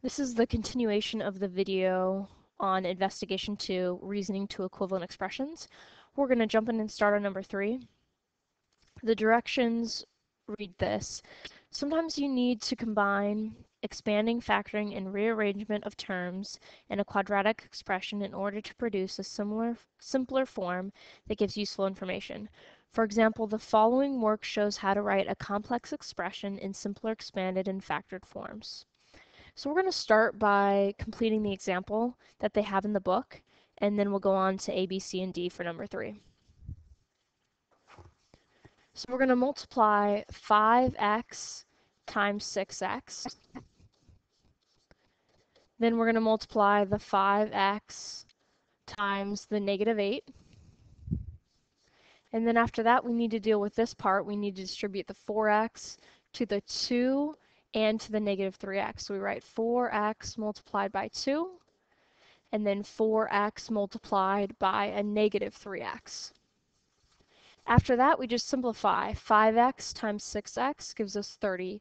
This is the continuation of the video on investigation two, reasoning to equivalent expressions. We're going to jump in and start on number three. The directions read this. Sometimes you need to combine expanding, factoring, and rearrangement of terms in a quadratic expression in order to produce a similar, simpler form that gives useful information. For example, the following work shows how to write a complex expression in simpler expanded and factored forms. So we're going to start by completing the example that they have in the book, and then we'll go on to A, B, C, and D for number three. So we're going to multiply 5x times 6x. Then we're going to multiply the 5x times the negative 8. And then after that, we need to deal with this part. We need to distribute the 4x to the 2 and to the negative 3x. So we write 4x multiplied by 2, and then 4x multiplied by a negative 3x. After that, we just simplify. 5x times 6x gives us 30x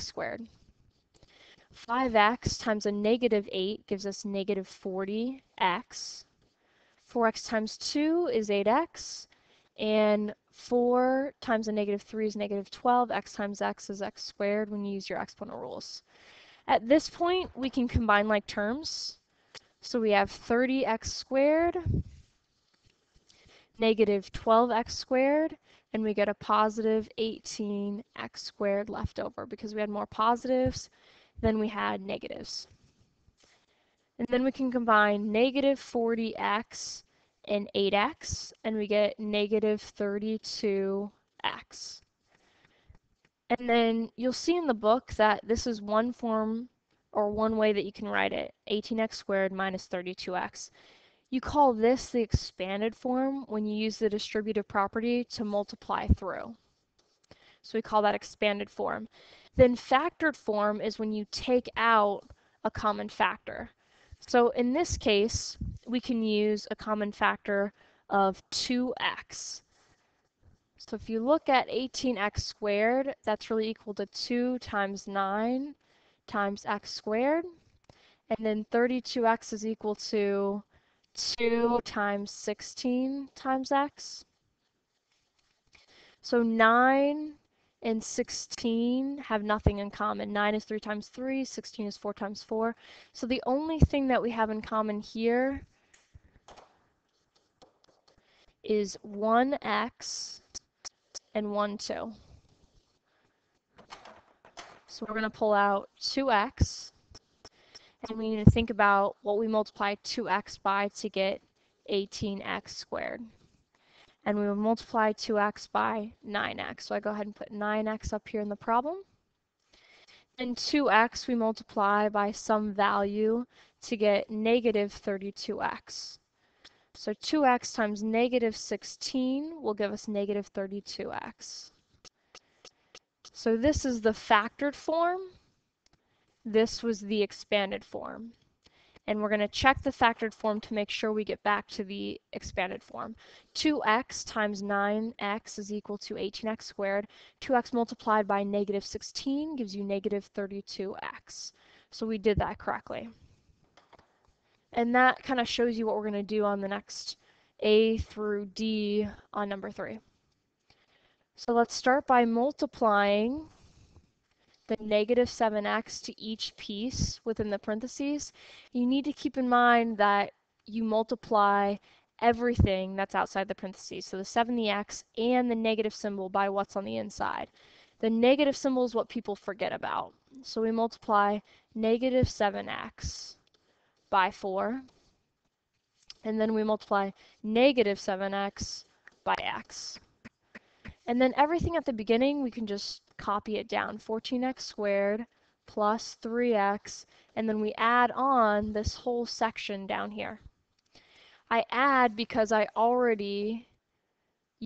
squared. 5x times a negative 8 gives us negative 40x. 4x times 2 is 8x, and 4 times a negative 3 is negative 12. x times x is x squared when you use your exponent rules. At this point, we can combine like terms. So we have 30x squared, negative 12x squared, and we get a positive 18x squared left over because we had more positives than we had negatives. And then we can combine negative 40x and 8x, and we get negative 32x. And then you'll see in the book that this is one form or one way that you can write it, 18x squared minus 32x. You call this the expanded form when you use the distributive property to multiply through. So we call that expanded form. Then factored form is when you take out a common factor. So in this case, we can use a common factor of 2x. So if you look at 18x squared, that's really equal to 2 times 9 times x squared. And then 32x is equal to 2 times 16 times x. So 9 and 16 have nothing in common. 9 is 3 times 3, 16 is 4 times 4. So the only thing that we have in common here is 1x and 1, 2. So we're going to pull out 2x, and we need to think about what we multiply 2x by to get 18x squared and we will multiply 2x by 9x. So I go ahead and put 9x up here in the problem. And 2x we multiply by some value to get negative 32x. So 2x times negative 16 will give us negative 32x. So this is the factored form. This was the expanded form and we're going to check the factored form to make sure we get back to the expanded form. 2x times 9x is equal to 18x squared. 2x multiplied by negative 16 gives you negative 32x. So we did that correctly. And that kind of shows you what we're going to do on the next A through D on number 3. So let's start by multiplying the negative 7x to each piece within the parentheses, you need to keep in mind that you multiply everything that's outside the parentheses. So the 7, the x, and the negative symbol by what's on the inside. The negative symbol is what people forget about. So we multiply negative 7x by 4. And then we multiply negative 7x by x. And then everything at the beginning, we can just copy it down. 14x squared plus 3x, and then we add on this whole section down here. I add because I already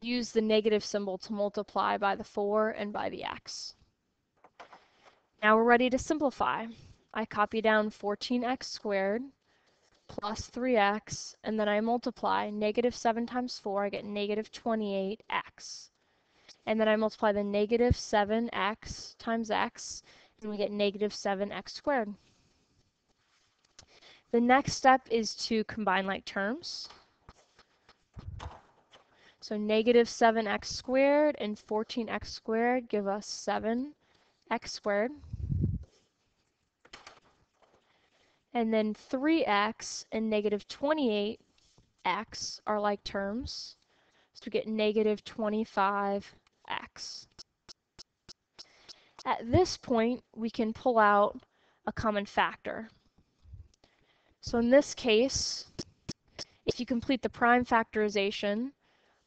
used the negative symbol to multiply by the 4 and by the x. Now we're ready to simplify. I copy down 14x squared plus 3x, and then I multiply negative 7 times 4, I get negative 28x and then I multiply the negative 7x times x, and we get negative 7x squared. The next step is to combine like terms. So negative 7x squared and 14x squared give us 7x squared. And then 3x and negative 28x are like terms. So we get negative 25x. At this point, we can pull out a common factor. So in this case, if you complete the prime factorization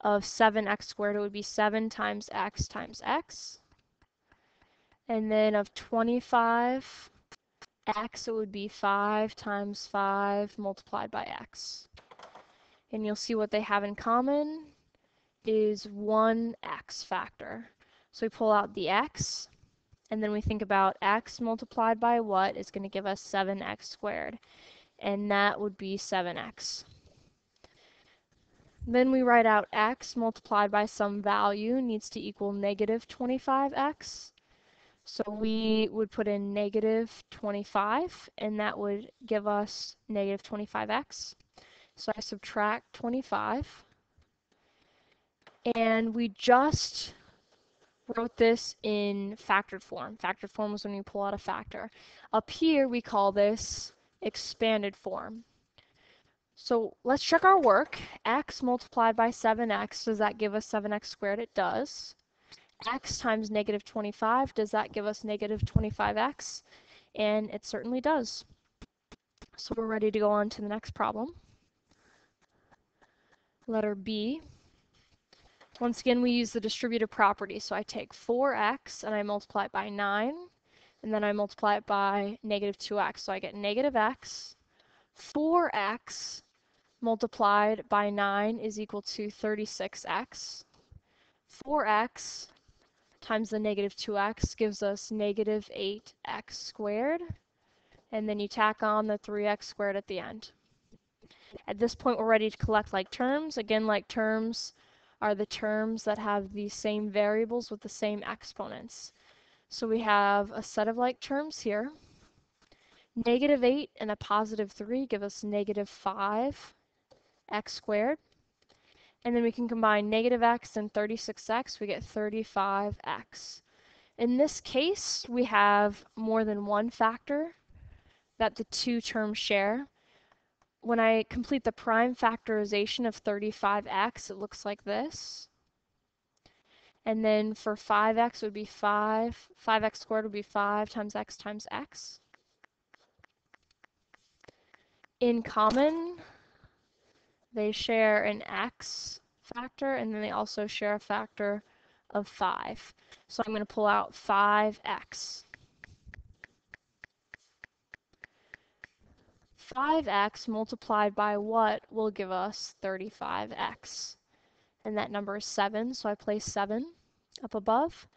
of 7x squared, it would be 7 times x times x. And then of 25 x, it would be 5 times 5 multiplied by x. And you'll see what they have in common is one x factor. So we pull out the x, and then we think about x multiplied by what is going to give us 7x squared. And that would be 7x. Then we write out x multiplied by some value needs to equal negative 25x. So we would put in negative 25, and that would give us negative 25x. So I subtract 25. And we just wrote this in factored form. Factored form is when you pull out a factor. Up here, we call this expanded form. So let's check our work. x multiplied by 7x, does that give us 7x squared? It does x times negative 25, does that give us negative 25x? And it certainly does. So we're ready to go on to the next problem. Letter B. Once again, we use the distributive property. So I take 4x and I multiply it by 9, and then I multiply it by negative 2x. So I get negative x. 4x multiplied by 9 is equal to 36x. 4x times the negative 2x gives us negative 8x squared. And then you tack on the 3x squared at the end. At this point, we're ready to collect like terms. Again, like terms are the terms that have the same variables with the same exponents. So we have a set of like terms here. Negative 8 and a positive 3 give us negative 5x squared. And then we can combine negative x and 36x, we get 35x. In this case, we have more than one factor that the two terms share. When I complete the prime factorization of 35x, it looks like this. And then for 5x would be 5, 5x squared would be 5 times x times x. In common, they share an x factor, and then they also share a factor of 5. So I'm going to pull out 5x. 5x multiplied by what will give us 35x? And that number is 7, so I place 7 up above.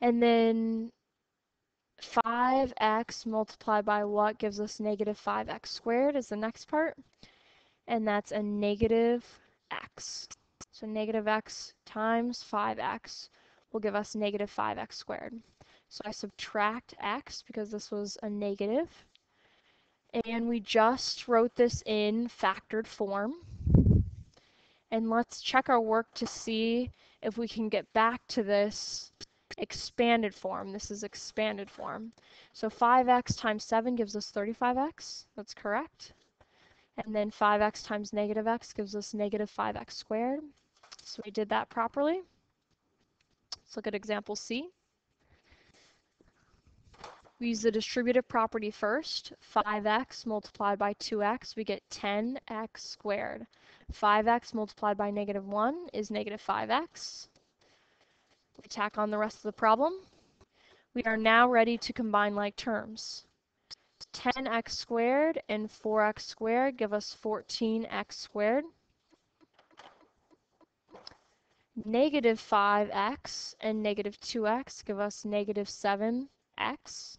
And then 5x multiplied by what gives us negative 5x squared is the next part. And that's a negative x. So negative x times 5x will give us negative 5x squared. So I subtract x because this was a negative. And we just wrote this in factored form. And let's check our work to see if we can get back to this expanded form. This is expanded form. So 5x times 7 gives us 35x. That's correct. And then 5x times negative x gives us negative 5x squared. So we did that properly. Let's look at example C. We use the distributive property first. 5x multiplied by 2x, we get 10x squared. 5x multiplied by negative 1 is negative 5x. We tack on the rest of the problem. We are now ready to combine like terms. 10x squared and 4x squared give us 14x squared. Negative 5x and negative 2x give us negative 7x.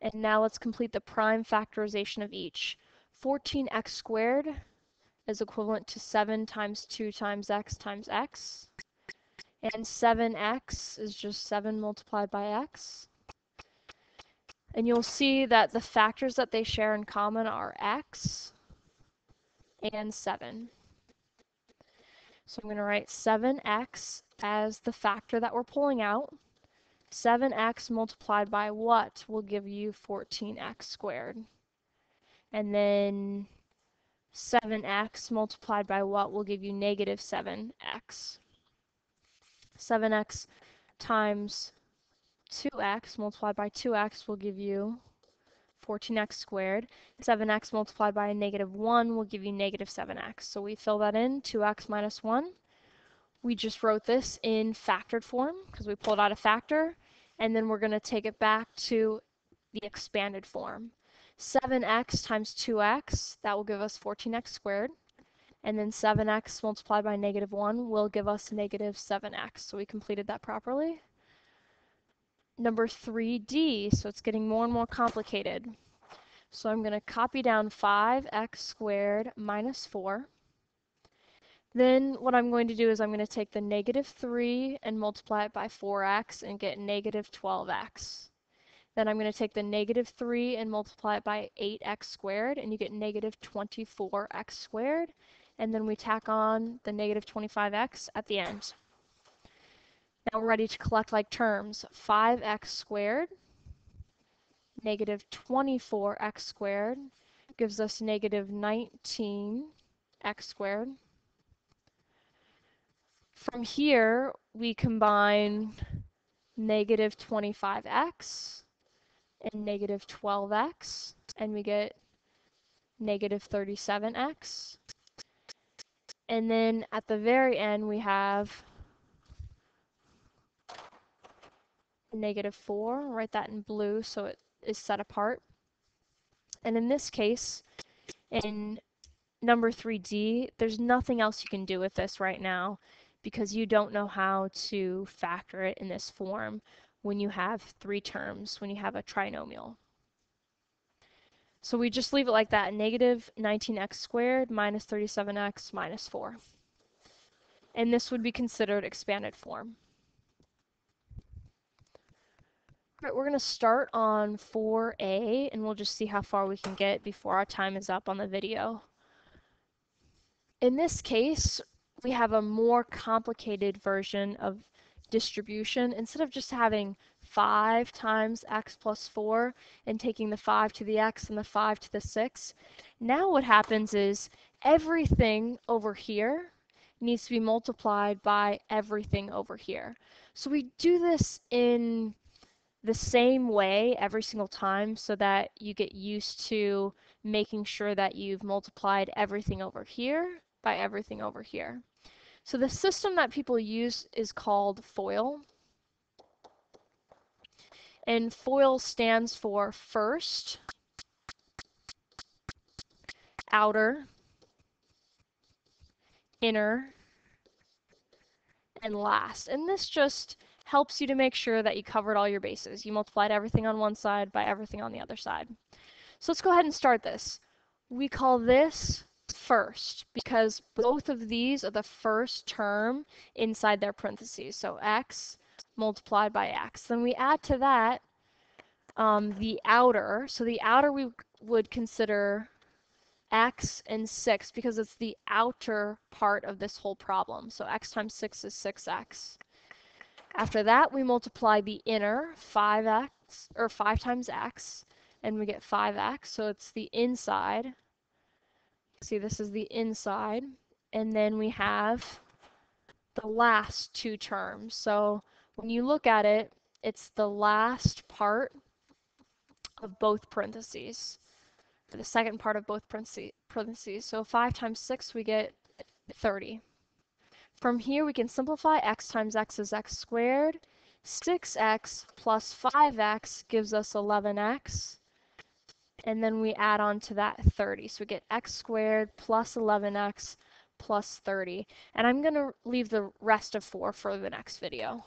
And now let's complete the prime factorization of each. 14x squared is equivalent to 7 times 2 times x times x. And 7x is just 7 multiplied by x. And you'll see that the factors that they share in common are x and 7. So I'm going to write 7x as the factor that we're pulling out. 7x multiplied by what will give you 14x squared? And then 7x multiplied by what will give you negative 7x? 7x times 2x multiplied by 2x will give you 14x squared. 7x multiplied by a negative 1 will give you negative 7x. So we fill that in, 2x minus 1. We just wrote this in factored form because we pulled out a factor. And then we're going to take it back to the expanded form. 7x times 2x, that will give us 14x squared. And then 7x multiplied by negative 1 will give us negative 7x. So we completed that properly number 3D, so it's getting more and more complicated. So I'm going to copy down 5x squared minus 4. Then what I'm going to do is I'm going to take the negative 3 and multiply it by 4x and get negative 12x. Then I'm going to take the negative 3 and multiply it by 8x squared, and you get negative 24x squared. And then we tack on the negative 25x at the end. Now we're ready to collect like terms. 5x squared negative 24x squared gives us negative 19x squared. From here, we combine negative 25x and negative 12x, and we get negative 37x. And then at the very end, we have negative 4. Write that in blue so it is set apart. And in this case, in number 3D, there's nothing else you can do with this right now because you don't know how to factor it in this form when you have three terms, when you have a trinomial. So we just leave it like that, negative 19x squared minus 37x minus 4. And this would be considered expanded form. Right, we're going to start on 4A and we'll just see how far we can get before our time is up on the video. In this case, we have a more complicated version of distribution. Instead of just having 5 times x plus 4 and taking the 5 to the x and the 5 to the 6, now what happens is everything over here needs to be multiplied by everything over here. So we do this in the same way every single time so that you get used to making sure that you've multiplied everything over here by everything over here. So the system that people use is called FOIL. And FOIL stands for first, outer, inner, and last. And this just helps you to make sure that you covered all your bases. You multiplied everything on one side by everything on the other side. So let's go ahead and start this. We call this first because both of these are the first term inside their parentheses. So x multiplied by x. Then we add to that um, the outer. So the outer we would consider x and 6 because it's the outer part of this whole problem. So x times 6 is 6x. After that, we multiply the inner 5x, or 5 times x, and we get 5x, so it's the inside. See, this is the inside. And then we have the last two terms. So when you look at it, it's the last part of both parentheses, the second part of both parentheses. So 5 times 6, we get 30. From here we can simplify x times x is x squared. 6x plus 5x gives us 11x. And then we add on to that 30. So we get x squared plus 11x plus 30. And I'm going to leave the rest of 4 for the next video.